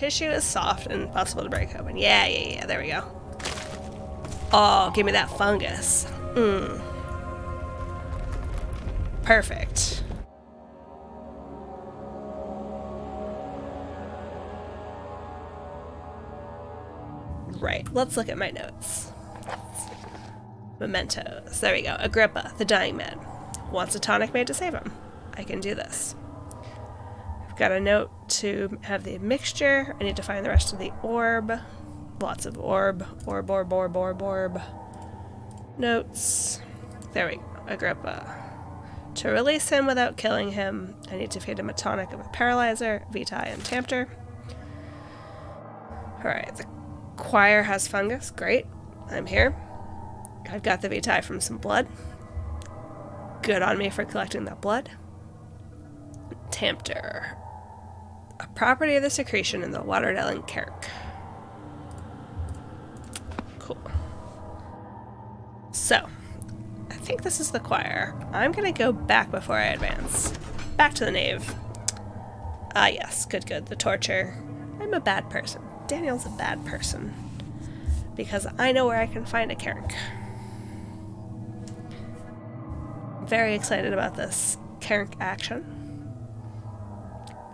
Tissue is soft and possible to break open. Yeah, yeah, yeah. There we go. Oh, give me that fungus. Mmm. Perfect. Right, let's look at my notes. Mementos. There we go. Agrippa, the dying man. Wants a tonic made to save him. I can do this. Got a note to have the mixture. I need to find the rest of the orb. Lots of orb. Orb, orb, orb, orb, orb. Notes. There we go. Agrippa. Uh, to release him without killing him, I need to feed him a tonic of a paralyzer, Vitae, and Tempter. Alright, the choir has fungus. Great. I'm here. I've got the Vitae from some blood. Good on me for collecting that blood. Tempter. A property of the secretion in the Waterdelen Kerk. Cool. So, I think this is the choir. I'm gonna go back before I advance. Back to the nave. Ah yes, good good, the torture. I'm a bad person. Daniel's a bad person. Because I know where I can find a Kerk. Very excited about this Kerk action.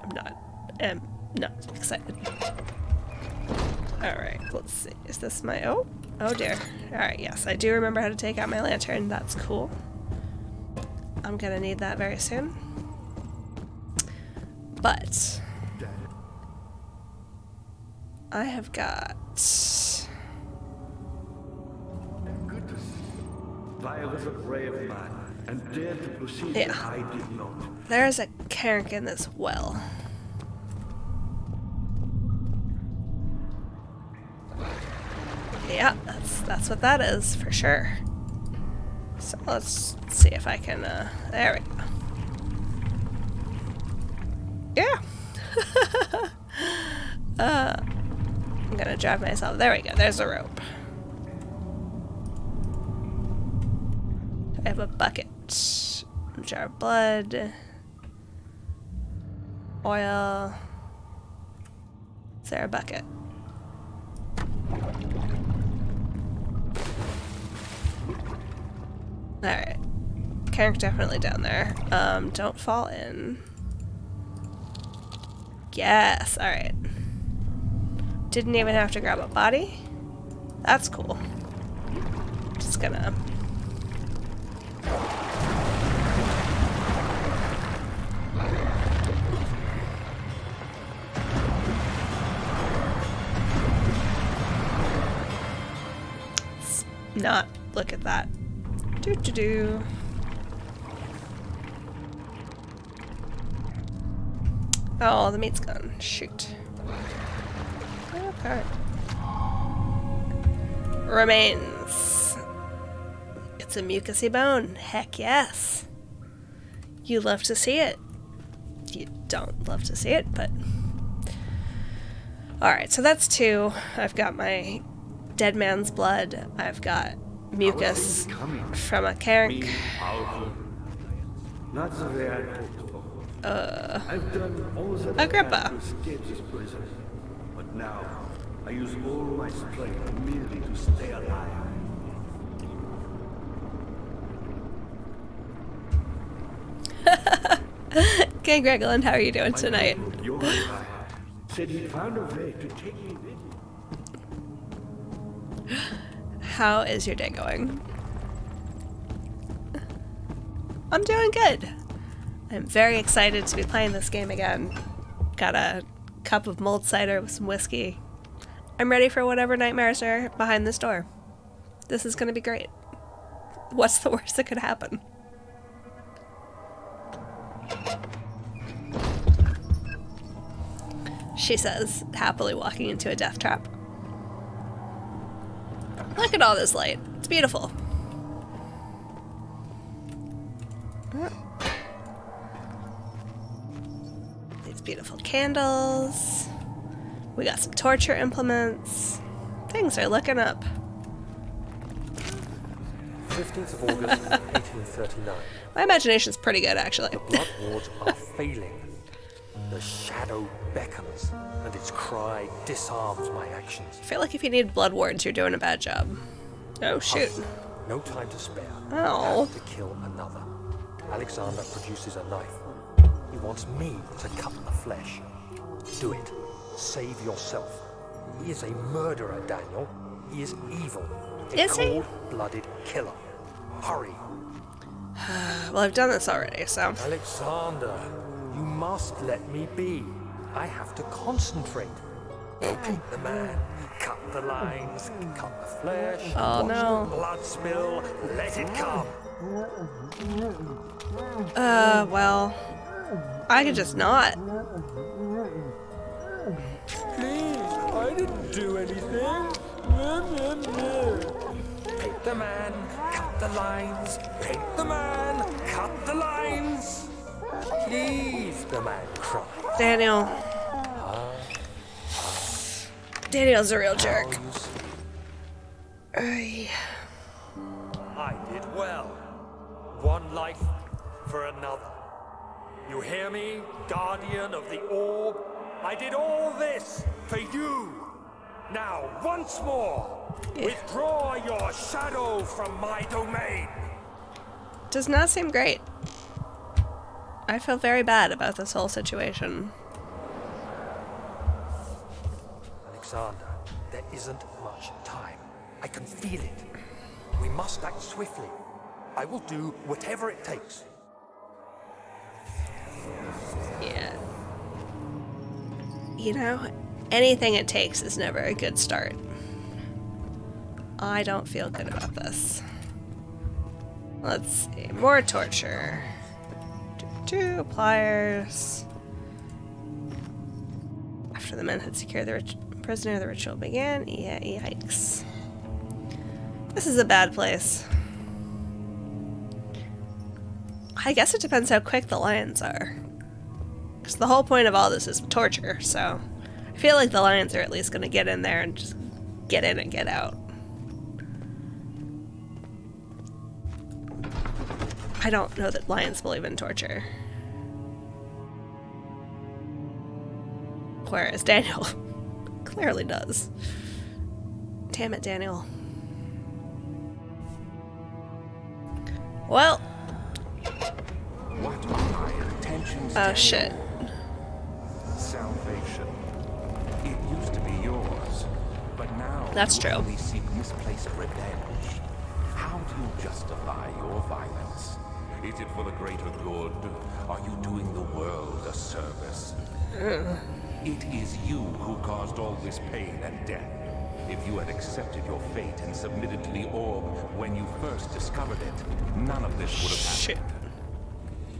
I'm not. Um, am not excited. Alright, let's see. Is this my... Oh, oh dear. Alright, yes, I do remember how to take out my lantern. That's cool. I'm gonna need that very soon. But... I have got... I was a brave man and dared to proceed Yeah. that I did not. There's a Carrick in this well. Yeah, that's that's what that is for sure. So let's see if I can. Uh, there we go. Yeah. uh, I'm gonna drive myself. There we go. There's a rope. I have a bucket, jar of blood, oil. Is there a bucket? Alright. Carrick definitely down there. Um, don't fall in. Yes, alright. Didn't even have to grab a body. That's cool. Just gonna not look at that. Do do do. Oh, the meat's gone. Shoot. Okay. Remains. It's a mucousy bone. Heck yes. You love to see it. You don't love to see it, but. Alright, so that's two. I've got my dead man's blood. I've got mucus from a carrick. Uh, Agrippa. But now, I use all my strength merely to stay alive. King Gregolin, how are you doing tonight? Said he found a way to take me with him. How is your day going? I'm doing good. I'm very excited to be playing this game again. Got a cup of mulled cider with some whiskey. I'm ready for whatever nightmares are behind this door. This is gonna be great. What's the worst that could happen? She says, happily walking into a death trap. Look at all this light. It's beautiful. These beautiful candles. We got some torture implements. Things are looking up. 15th of August, 1839. My imagination's pretty good, actually. The blood wards are failing. The shadow beckons, and its cry disarms my actions. I feel like if you need blood wards, you're doing a bad job. Oh, ah, shoot. No time to spare. Oh. Have to kill another. Alexander produces a knife. He wants me to cut the flesh. Do it. Save yourself. He is a murderer, Daniel. He is evil. A Is he? cold-blooded killer. Hurry. Well, I've done this already, so. Alexander, you must let me be. I have to concentrate. Locate the man, cut the lines, cut the flesh, Oh, watch no. the blood spill, let it come. Uh, well. I could just not. Please, I didn't do anything. Paint the man, cut the lines. Paint the man, cut the lines. Please, the man cried. Daniel. Ah. Daniel's a real jerk. Ay. I did well. One life for another. You hear me, guardian of the orb? I did all this for you. Now, once more, withdraw your shadow from my domain. Does not seem great. I feel very bad about this whole situation. Alexander, there isn't much time. I can feel it. We must act swiftly. I will do whatever it takes. Yeah. You know, anything it takes is never a good start. I don't feel good about this. Let's see. More torture. Two pliers. After the men had secured the prisoner, the ritual began. Yeah, yikes. This is a bad place. I guess it depends how quick the lions are. Because the whole point of all this is torture, so I feel like the lions are at least going to get in there and just get in and get out. I don't know that lions believe in torture. Whereas Daniel clearly does. Damn it, Daniel. Well, What are oh, my intentions? oh shit. Salvation. It used to be yours, but now That's true. only seek misplaced revenge. How do you justify your violence? Is it for the greater good? Are you doing the world a service? Uh. It is you who caused all this pain and death. If you had accepted your fate and submitted to the orb when you first discovered it, none of this would have happened. Shit.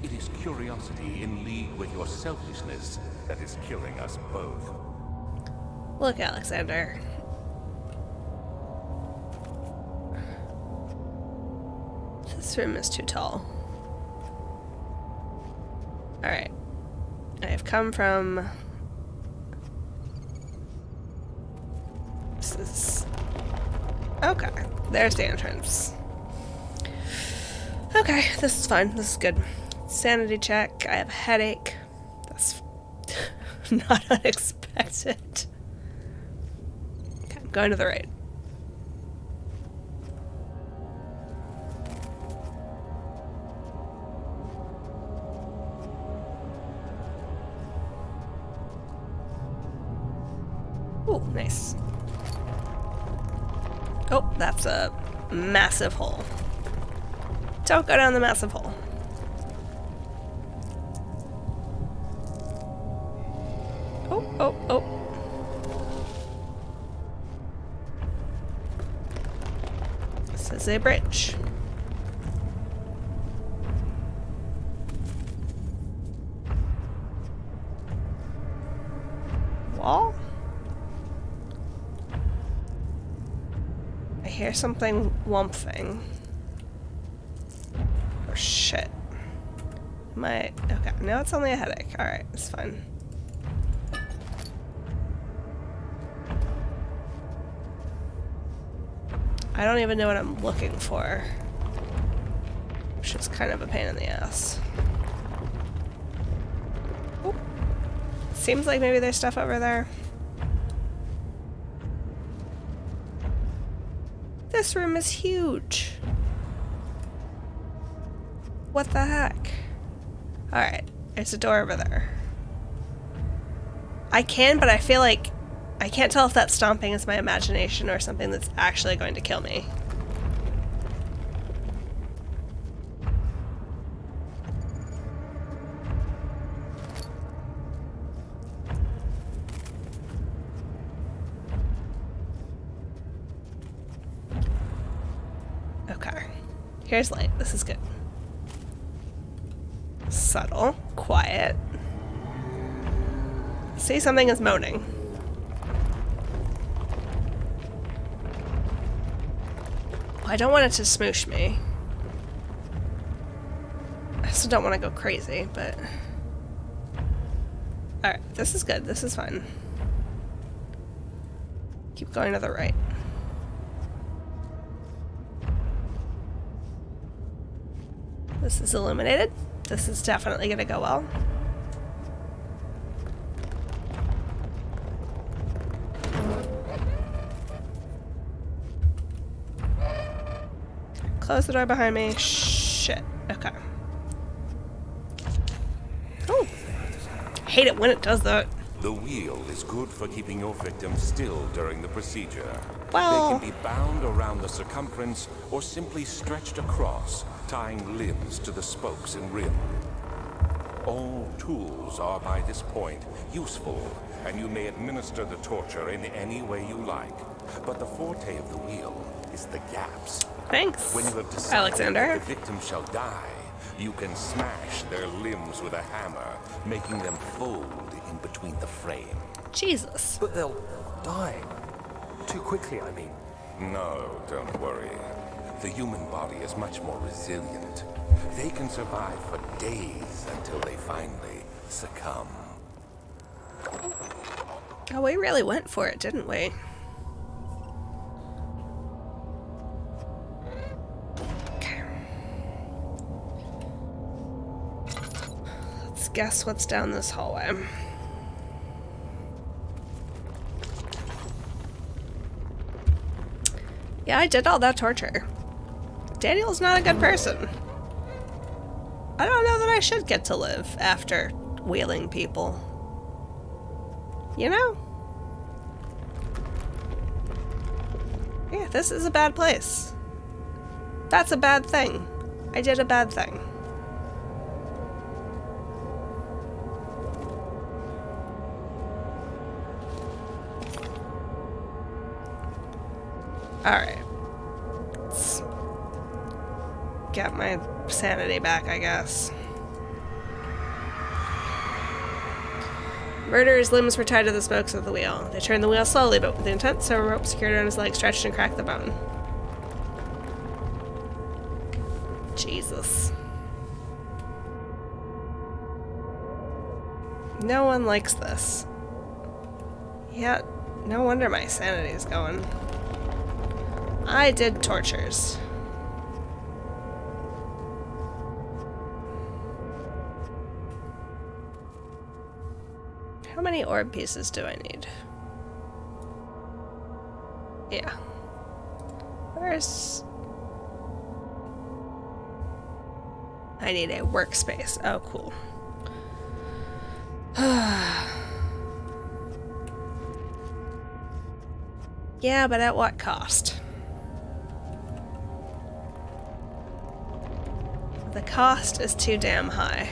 It is curiosity in league with your selfishness that is killing us both. Look, Alexander. This room is too tall. Alright. I have come from. This is. Okay. There's the entrance. Okay, this is fine. This is good. Sanity check. I have a headache. That's not unexpected. Okay, I'm going to the right. Massive hole. Don't go down the massive hole. Oh, oh, oh. This is a bridge. Something whumping. Oh shit. My okay, now it's only a headache. Alright, it's fine. I don't even know what I'm looking for. Which is kind of a pain in the ass. Seems like maybe there's stuff over there. This room is huge. What the heck? Alright, there's a door over there. I can, but I feel like I can't tell if that stomping is my imagination or something that's actually going to kill me. Okay. Here's light. This is good. Subtle. Quiet. See something is moaning. I don't want it to smoosh me. I still don't want to go crazy, but... Alright, this is good. This is fine. Keep going to the right. This is illuminated. This is definitely going to go well. Close the door behind me. Shit. Okay. Oh. Hate it when it does that. The wheel is good for keeping your victim still during the procedure. Well- They can be bound around the circumference or simply stretched across, tying limbs to the spokes and rim. All tools are by this point useful, and you may administer the torture in any way you like. But the forte of the wheel is the gaps. Thanks, When you have decided Alexander. that the victim shall die, you can smash their limbs with a hammer, making them fold in between the frame. Jesus. But they'll die. Too quickly, I mean. No, don't worry. The human body is much more resilient. They can survive for days until they finally succumb. Oh, we really went for it, didn't we? Okay. Let's guess what's down this hallway. Yeah, I did all that torture. Daniel's not a good person. I don't know that I should get to live after wheeling people. You know? Yeah, this is a bad place. That's a bad thing. I did a bad thing. Back, I guess. Murderer's limbs were tied to the spokes of the wheel. They turned the wheel slowly, but with the intent, so a rope secured around his leg stretched and cracked the bone. Jesus. No one likes this. Yeah, no wonder my sanity's going. I did tortures. Many orb pieces do I need? Yeah. Where's... I need a workspace. Oh, cool. yeah, but at what cost? The cost is too damn high.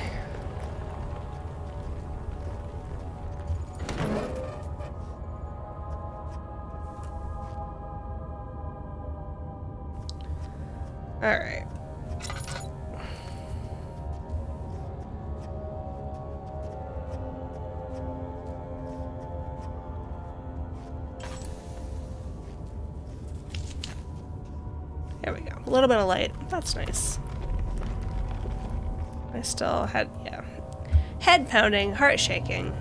little bit of light. That's nice. I still had, yeah. Head pounding, heart shaking.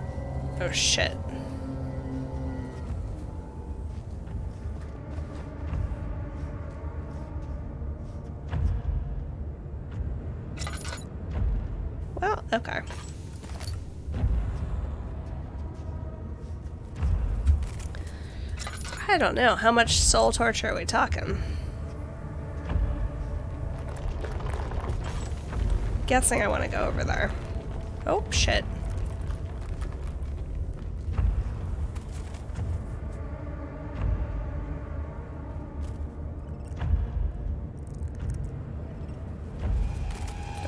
Oh shit. Well, okay. I don't know. How much soul torture are we talking? Guessing I want to go over there. Oh, shit.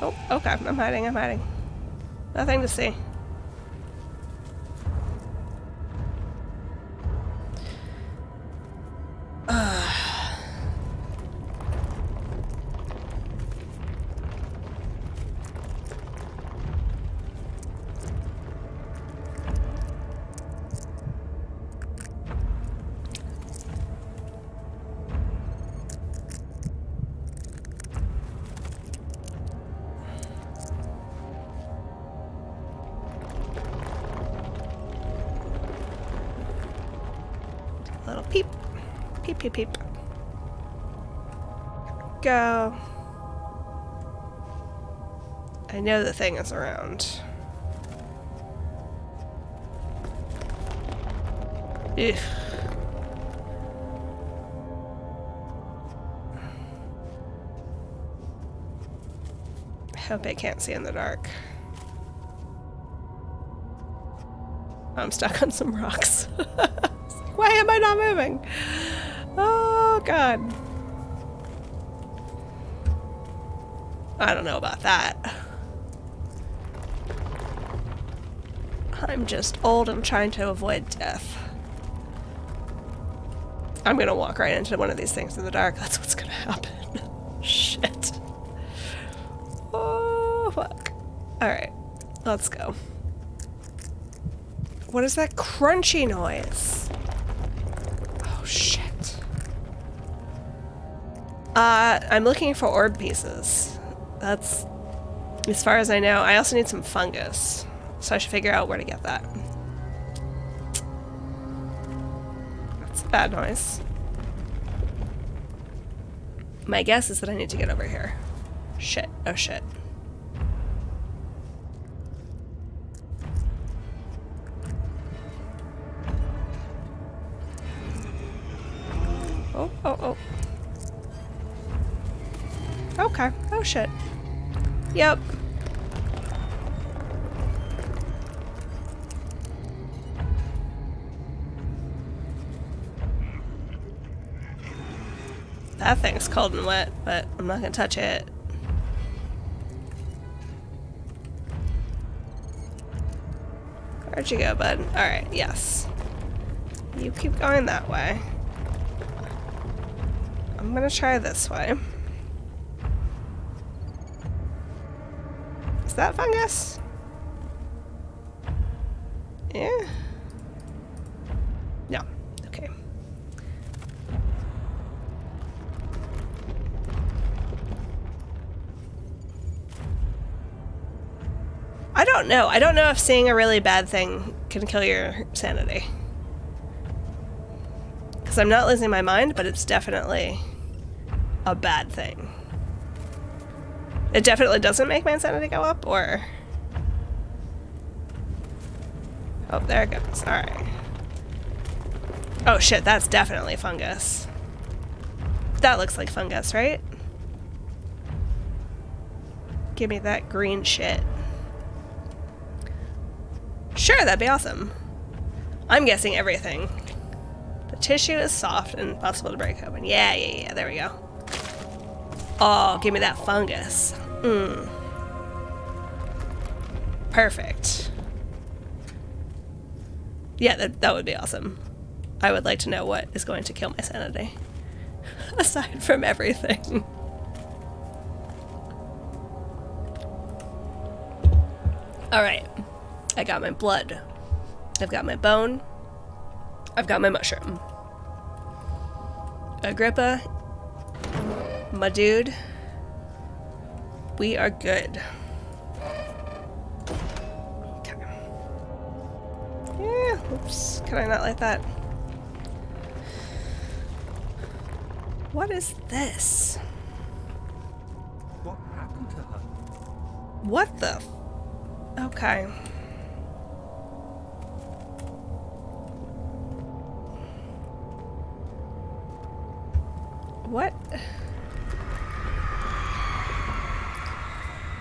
Oh, okay. I'm hiding, I'm hiding. Nothing to see. Know the thing is around. Ugh. I hope it can't see in the dark. Oh, I'm stuck on some rocks. Why am I not moving? Oh, God. I don't know about that. I'm just old and trying to avoid death. I'm gonna walk right into one of these things in the dark. That's what's gonna happen. Shit. Oh, fuck. Alright, let's go. What is that crunchy noise? Oh, shit. Uh, I'm looking for orb pieces. That's as far as I know. I also need some fungus. So I should figure out where to get that. That's a bad noise. My guess is that I need to get over here. Shit. Oh shit. Oh, oh, oh. Okay. Oh shit. Yep. That thing's cold and wet, but I'm not gonna touch it. Where'd you go, bud? Alright, yes. You keep going that way. I'm gonna try this way. Is that fungus? Yeah. No. Okay. I don't know. I don't know if seeing a really bad thing can kill your sanity. Because I'm not losing my mind, but it's definitely a bad thing. It definitely doesn't make my insanity go up, or... Oh, there it goes. Alright. Oh shit, that's definitely fungus. That looks like fungus, right? Give me that green shit. Sure, that'd be awesome. I'm guessing everything. The tissue is soft and possible to break open. Yeah, yeah, yeah, there we go. Oh, give me that fungus. Mmm. Perfect. Yeah, that, that would be awesome. I would like to know what is going to kill my sanity. Aside from everything. Alright. I got my blood. I've got my bone. I've got my mushroom. Agrippa, my dude, we are good. Okay. Yeah, oops. Can I not like that? What is this? What happened to her? What the? Okay.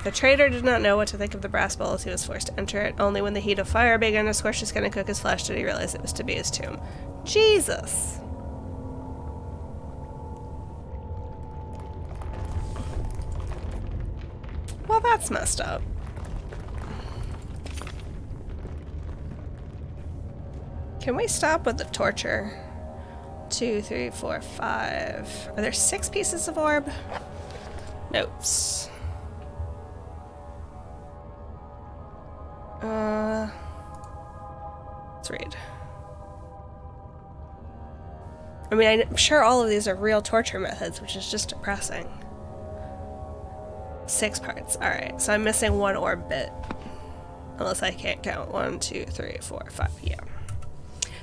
The traitor did not know what to think of the brass bowl as he was forced to enter it. Only when the heat of fire began to scorch his skin and cook his flesh did he realize it was to be his tomb. Jesus! Well, that's messed up. Can we stop with the torture? Two, three, four, five. Are there six pieces of orb? Notes. Uh, let's read. I mean, I'm sure all of these are real torture methods, which is just depressing. Six parts. Alright, so I'm missing one orb bit. Unless I can't count. One, two, three, four, five. Yeah.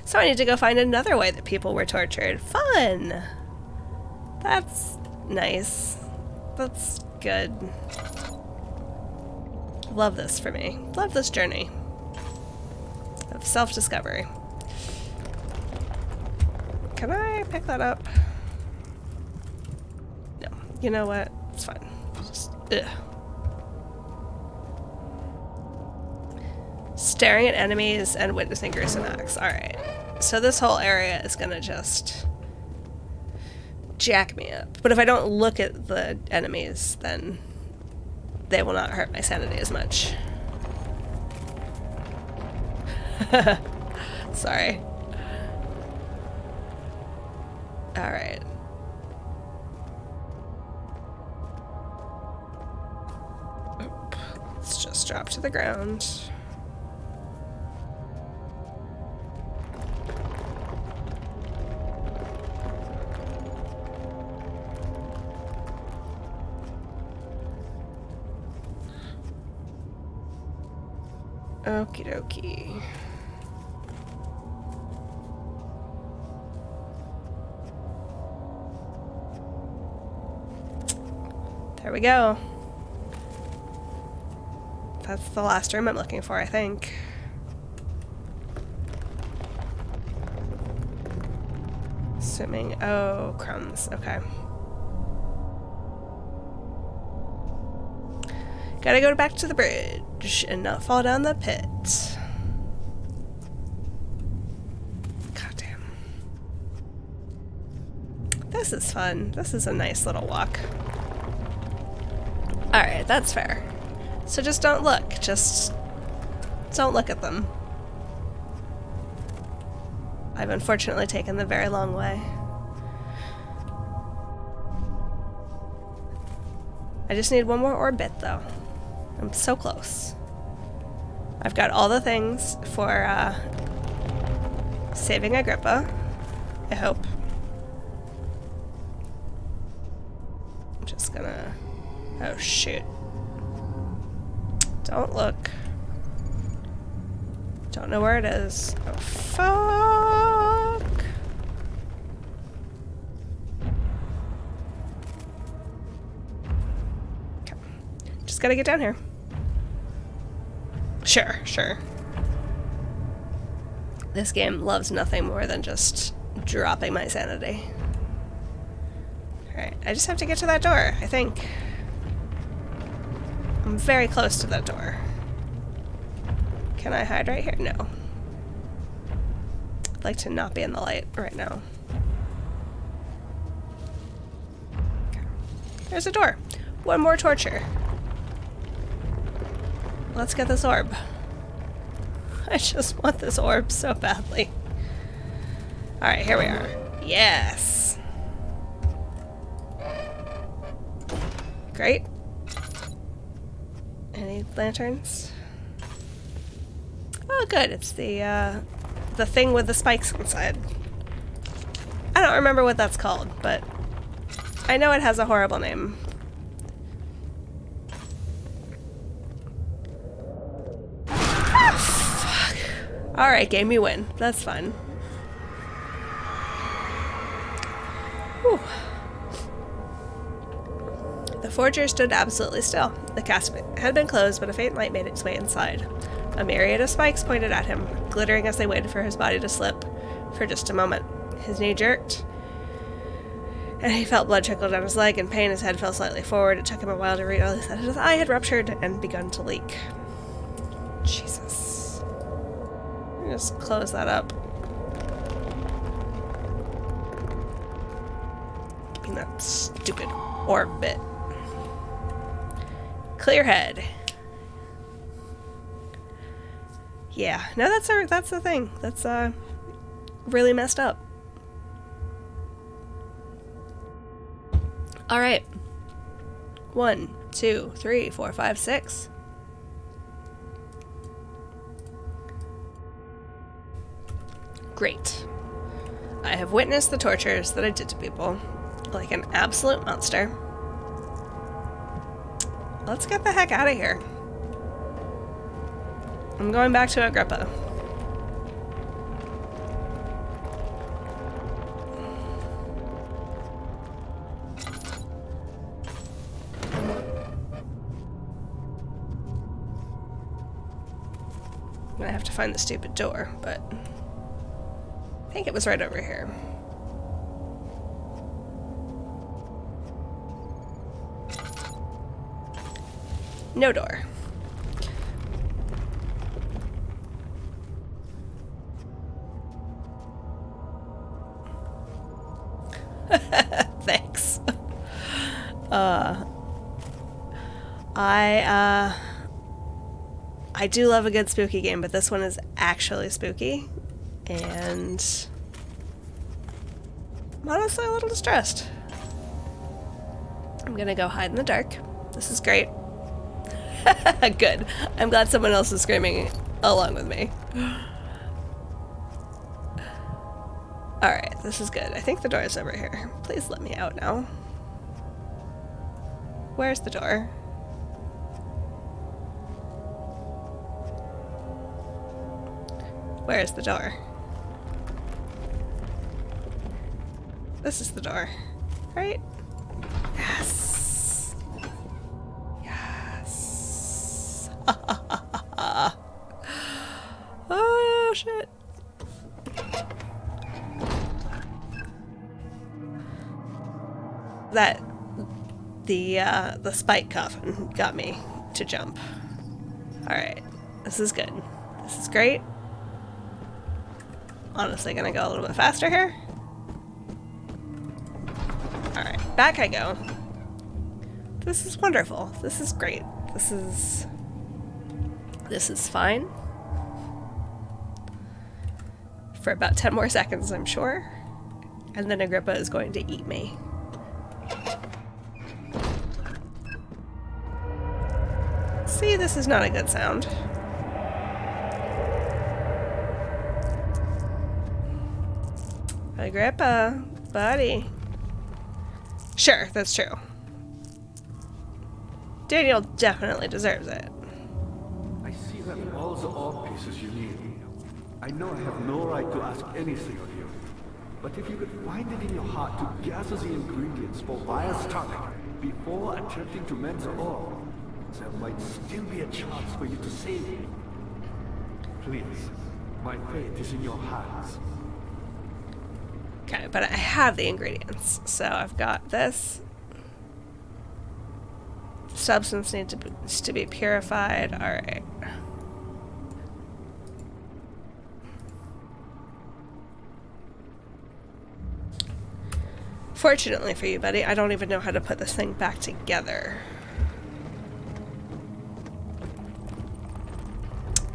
So I need to go find another way that people were tortured. Fun! That's nice. That's good. Love this for me. Love this journey of self-discovery. Can I pick that up? No. You know what? It's fine. Just. Staring at enemies and witnessing gruesome acts. Alright. So this whole area is gonna just jack me up. But if I don't look at the enemies, then they will not hurt my sanity as much. Sorry. Alright. Let's just drop to the ground. Okie dokie. There we go. That's the last room I'm looking for, I think. Assuming. Oh, crumbs. Okay. Gotta go back to the bridge and not fall down the pit. God damn. This is fun. This is a nice little walk. Alright, that's fair. So just don't look. Just don't look at them. I've unfortunately taken the very long way. I just need one more orbit though. I'm so close. I've got all the things for uh, saving Agrippa. I hope. I'm just gonna... Oh shoot. Don't look. Don't know where it is. Oh fuck! Okay. Just gotta get down here. Sure, sure. This game loves nothing more than just dropping my sanity. Alright, I just have to get to that door, I think. I'm very close to that door. Can I hide right here? No. I'd like to not be in the light right now. Okay. There's a door. One more torture. Let's get this orb. I just want this orb so badly. Alright, here we are. Yes! Great. Any lanterns? Oh, good. It's the, uh, the thing with the spikes inside. I don't remember what that's called, but I know it has a horrible name. Alright, game, you win. That's fun. Whew. The forger stood absolutely still. The casket had been closed, but a faint light made its way inside. A myriad of spikes pointed at him, glittering as they waited for his body to slip for just a moment. His knee jerked, And he felt blood trickle down his leg and pain. His head fell slightly forward. It took him a while to realize that his eye had ruptured and begun to leak. Just close that up. Keeping that stupid orbit. Clear head. Yeah, no, that's our, that's the thing. That's uh, really messed up. All right. One, two, three, four, five, six. Great. I have witnessed the tortures that I did to people, like an absolute monster. Let's get the heck out of here. I'm going back to Agrippa. I'm gonna have to find the stupid door, but I think it was right over here. No door. Thanks. Uh, I, uh, I do love a good spooky game, but this one is actually spooky. And I'm honestly a little distressed. I'm gonna go hide in the dark. This is great. good. I'm glad someone else is screaming along with me. Alright, this is good. I think the door is over here. Please let me out now. Where's the door? Where's the door? This is the door, right? Yes. Yes. oh shit. That the uh, the spike coffin got me to jump. All right, this is good. This is great. Honestly, gonna go a little bit faster here. All right, back I go. This is wonderful. This is great. This is this is fine. For about 10 more seconds, I'm sure. And then Agrippa is going to eat me. See, this is not a good sound. Agrippa, buddy. Sure, that's true. Daniel definitely deserves it. I see that all the orb pieces you need. I know I have no right to ask anything of you. But if you could find it in your heart to gather the ingredients for Vias tonic before attempting to mend the orb, there might still be a chance for you to save me. Please, my fate is in your hands. Okay, but I have the ingredients. So I've got this. Substance needs to be, to be purified. Alright. Fortunately for you, buddy, I don't even know how to put this thing back together.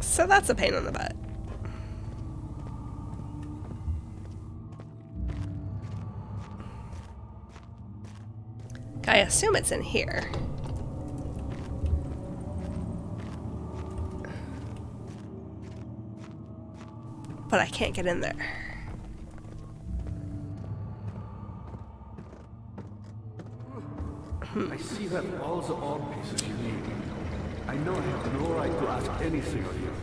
So that's a pain in the butt. Assume it's in here. But I can't get in there. I see that all the orb pieces you need. I know I have no right to ask anything of you.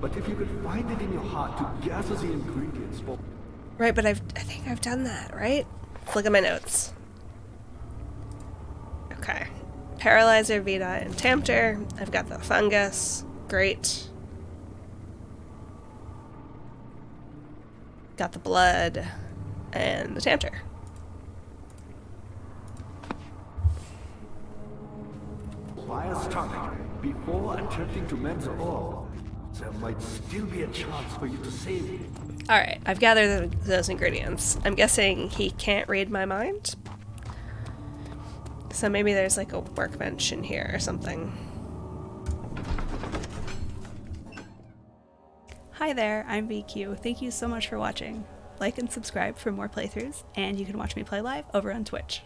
But if you could find it in your heart to gather the ingredients for... Right, but I've, I think I've done that, right? Look at my notes. Okay. Paralyzer, Vita, and Tempter. I've got the fungus. Great. Got the blood and the Tempter. Before attempting to mend the there might still be a chance for you to save him. Alright, I've gathered those ingredients. I'm guessing he can't read my mind? So maybe there's like a workbench in here or something. Hi there, I'm VQ. Thank you so much for watching. Like and subscribe for more playthroughs, and you can watch me play live over on Twitch.